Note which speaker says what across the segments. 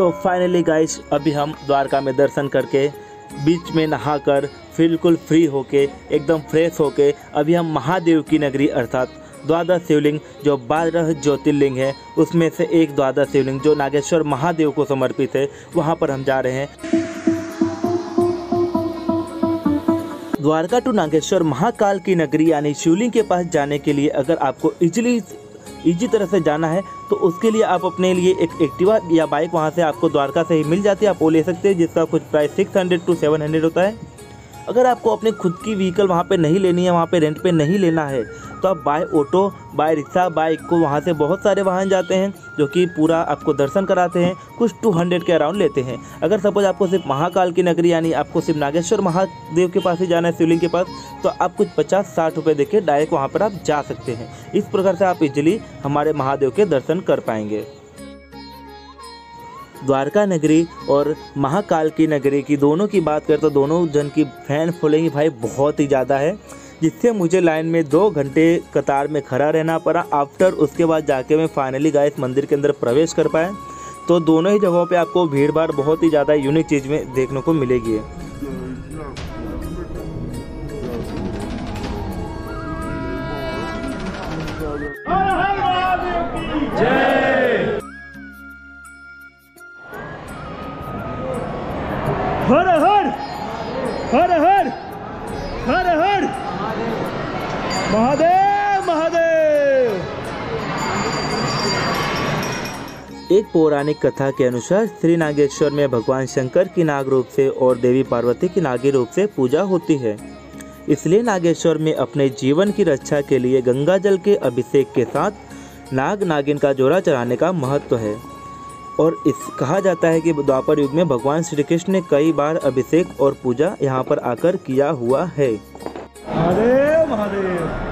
Speaker 1: So finally guys अभी हम द्वारका में दर्शन करके बीच में नहाकर बिल्कुल फ्री होके, एकदम फ्रेश होके, अभी हम महादेव की नगरी अर्थात द्वादश शिवलिंग, जो बारह ज्योतिर्लिंग है, उसमें से एक द्वादश शिवलिंग, जो नागेश्वर महादेव को समर्पित है, वहाँ पर हम जा रहे हैं। द्वारका टू नागेश्वर महाकाल की नगरी, यानी शिवलिंग के पास जाने के लिए अगर आपको इजली इजी तरह से जाना है तो उसके लिए आप अपने लिए एक एक्टिवा या बाइक वहाँ से आपको द्वारका से ही मिल जाती है। आप वो ले सकते हैं, जिसका कुछ price six hundred to seven hundred होता है। अगर आपको अपने खुद की व्हीकल वहाँ पर नहीं लेनी है, वहाँ पर रेंट पर नहीं लेना है तो आप by auto, by rickshaw bike को वहाँ से बहुत सारे वाहन जाते हैं, जो कि पूरा आपको दर्शन कराते हैं, कुछ टू हंड्रेड के अराउंड लेते हैं। अगर सपोज़ आपको सिर्फ़ महाकाल की नगरी, यानी आपको सिर्फ़ नागेश्वर महादेव के पास ही जाना है, शिवलिंग के पास तो आप कुछ पचास साठ रुपये दे के डायरेक्ट वहाँ पर आप जा सकते हैं। इस प्रकार से आप इजिली हमारे महादेव के दर्शन कर पाएँगे। द्वारका नगरी और महाकाल की नगरी की दोनों की बात करें तो दोनों जन की फ़ैन फॉलोइंग भाई बहुत ही ज़्यादा है। जिससे मुझे लाइन में दो घंटे कतार में खड़ा रहना पड़ा। आफ्टर उसके बाद जाके मैं फाइनली गाय मंदिर के अंदर प्रवेश कर पाए तो दोनों ही जगहों पे आपको भीड़ भाड़ बहुत ही ज़्यादा यूनिक चीज़ में देखने को मिलेगी। महादेव महादेव। एक पौराणिक कथा के अनुसार श्री नागेश्वर में भगवान शंकर की नाग रूप से और देवी पार्वती की नागी रूप से पूजा होती है। इसलिए नागेश्वर में अपने जीवन की रक्षा के लिए गंगा जल के अभिषेक के साथ नाग नागिन का जोड़ा चढ़ाने का महत्व है। और इस कहा जाता है कि द्वापर युग में भगवान श्री कृष्ण ने कई बार अभिषेक और पूजा यहाँ पर आकर किया हुआ है। महादेव महादेव।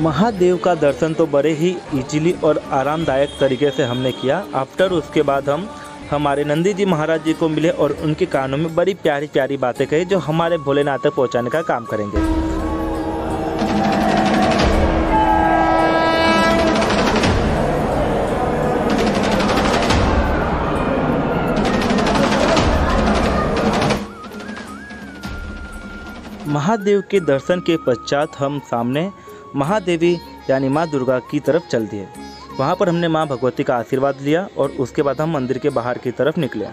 Speaker 1: महादेव का दर्शन तो बड़े ही इजीली और आरामदायक तरीके से हमने किया। आफ्टर उसके बाद हम, हमारे नंदी जी महाराज जी को मिले और उनके कानों में बड़ी प्यारी प्यारी बातें कही जो हमारे भोलेनाथ तक पहुँचाने का काम करेंगे। महादेव के दर्शन के पश्चात हम सामने महादेवी यानी माँ दुर्गा की तरफ़ चल दिए। वहाँ पर हमने माँ भगवती का आशीर्वाद लिया और उसके बाद हम मंदिर के बाहर की तरफ़ निकले।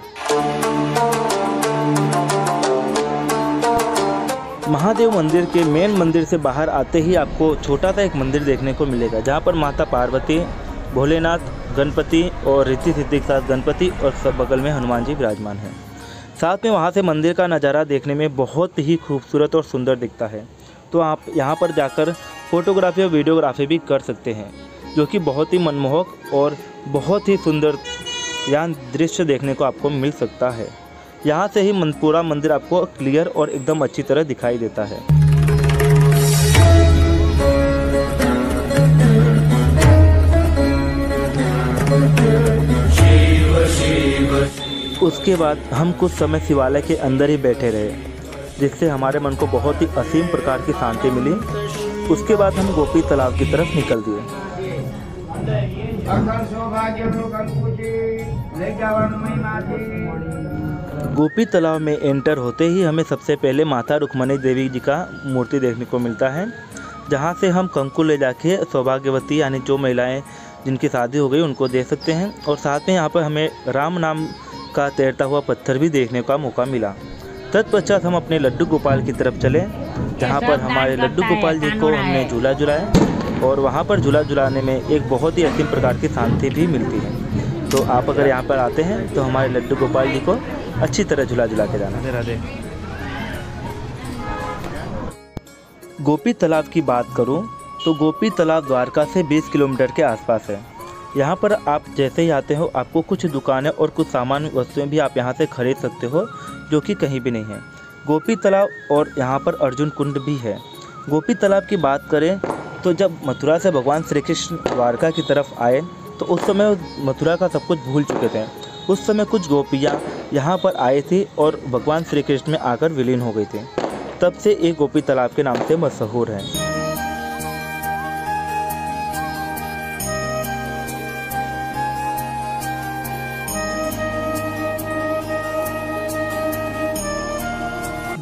Speaker 1: महादेव मंदिर के मेन मंदिर से बाहर आते ही आपको छोटा सा एक मंदिर देखने को मिलेगा, जहाँ पर माता पार्वती, भोलेनाथ, गणपति और रिद्धि सिद्धि के साथ गणपति और सब बगल में हनुमान जी विराजमान हैं। साथ में वहाँ से मंदिर का नज़ारा देखने में बहुत ही खूबसूरत और सुंदर दिखता है। तो आप यहाँ पर जाकर फोटोग्राफी और वीडियोग्राफी भी कर सकते हैं जो कि बहुत ही मनमोहक और बहुत ही सुंदर यहाँ दृश्य देखने को आपको मिल सकता है। यहाँ से ही मन, पूरा मंदिर आपको क्लियर और एकदम अच्छी तरह दिखाई देता है। उसके बाद हम कुछ समय शिवालय के अंदर ही बैठे रहे जिससे हमारे मन को बहुत ही असीम प्रकार की शांति मिली। उसके बाद हम गोपी तालाब की तरफ़ निकल दिए। गोपी तालाब में एंटर होते ही हमें सबसे पहले माता रुक्मणी देवी जी का मूर्ति देखने को मिलता है जहाँ से हम कंकु ले जाके सौभाग्यवती यानी जो महिलाएँ जिनकी शादी हो गई उनको दे सकते हैं और साथ में यहाँ पर हमें राम नाम का तैरता हुआ पत्थर भी देखने का मौका मिला। तत्पश्चात हम अपने लड्डू गोपाल की तरफ़ चले। जहाँ पर हमारे लड्डू गोपाल जी को हमने झूला झुलाया और वहाँ पर झूला झुलाने में एक बहुत ही असीम प्रकार की शांति भी मिलती है। तो आप अगर यहाँ पर आते हैं तो हमारे लड्डू गोपाल जी को अच्छी तरह झुला झुला के जाना। राधे गोपी तालाब की बात करूँ तो गोपी तालाब द्वारका से 20 किलोमीटर के आसपास है। यहाँ पर आप जैसे ही आते हो आपको कुछ दुकानें और कुछ सामान्य वस्तुएँ भी आप यहाँ से खरीद सकते हो जो कि कहीं भी नहीं है। गोपी तालाब और यहाँ पर अर्जुन कुंड भी है। गोपी तालाब की बात करें तो जब मथुरा से भगवान श्री कृष्ण द्वारका की तरफ़ आए तो उस समय मथुरा का सब कुछ भूल चुके थे। उस समय कुछ गोपियाँ यहाँ पर आई थी और भगवान श्री कृष्ण में आकर विलीन हो गई थी। तब से ये गोपी तालाब के नाम से मशहूर है।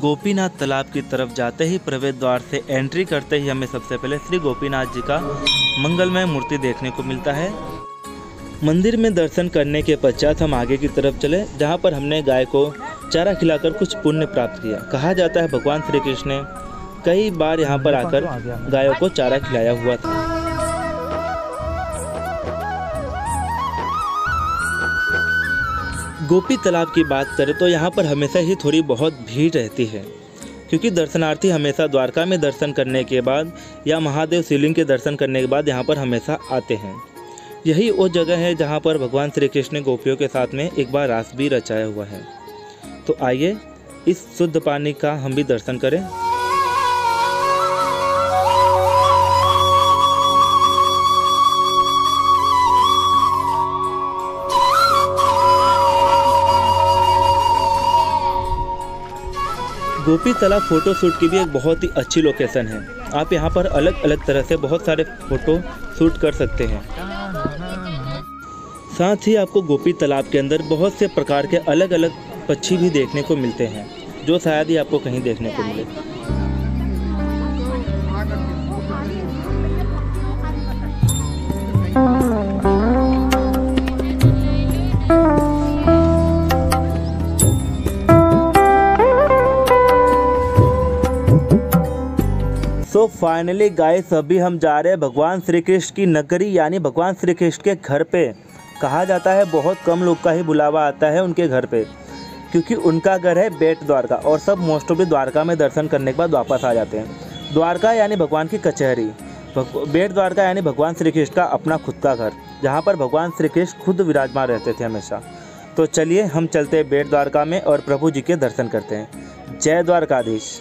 Speaker 1: गोपीनाथ तालाब की तरफ़ जाते ही प्रवेश द्वार से एंट्री करते ही हमें सबसे पहले श्री गोपीनाथ जी का मंगलमय मूर्ति देखने को मिलता है। मंदिर में दर्शन करने के पश्चात हम आगे की तरफ़ चले, जहाँ पर हमने गाय को चारा खिलाकर कुछ पुण्य प्राप्त किया। कहा जाता है, भगवान श्री कृष्ण ने कई बार यहाँ पर आकर गायों को चारा खिलाया हुआ था। गोपी तालाब की बात करें तो यहाँ पर हमेशा ही थोड़ी बहुत भीड़ रहती है, क्योंकि दर्शनार्थी हमेशा द्वारका में दर्शन करने के बाद या महादेव शिवलिंग के दर्शन करने के बाद यहाँ पर हमेशा आते हैं। यही वो जगह है जहाँ पर भगवान श्री कृष्ण ने गोपियों के साथ में एक बार रास भी रचाया हुआ है। तो आइए, इस शुद्ध पानी का हम भी दर्शन करें। गोपी तालाब फ़ोटो शूट की भी एक बहुत ही अच्छी लोकेशन है। आप यहाँ पर अलग अलग तरह से बहुत सारे फ़ोटो शूट कर सकते हैं। साथ ही आपको गोपी तालाब के अंदर बहुत से प्रकार के अलग अलग पक्षी भी देखने को मिलते हैं, जो शायद ही आपको कहीं देखने को मिले। फाइनली गाइस अभी हम जा रहे हैं भगवान श्री कृष्ण की नगरी, यानी भगवान श्री कृष्ण के घर पे। कहा जाता है बहुत कम लोग का ही बुलावा आता है उनके घर पे। क्योंकि उनका घर है बेट द्वारका और सब मोस्ट ऑफ़ द्वारका में दर्शन करने के बाद वापस आ जाते हैं। द्वारका यानी भगवान की कचहरी। बेट द्वारका यानी भगवान श्री कृष्ण का अपना खुद का घर, जहाँ पर भगवान श्री कृष्ण खुद विराजमान रहते थे हमेशा। तो चलिए हम चलते हैं बेट द्वारका में और प्रभु जी के दर्शन करते हैं। जय द्वारकाधीश।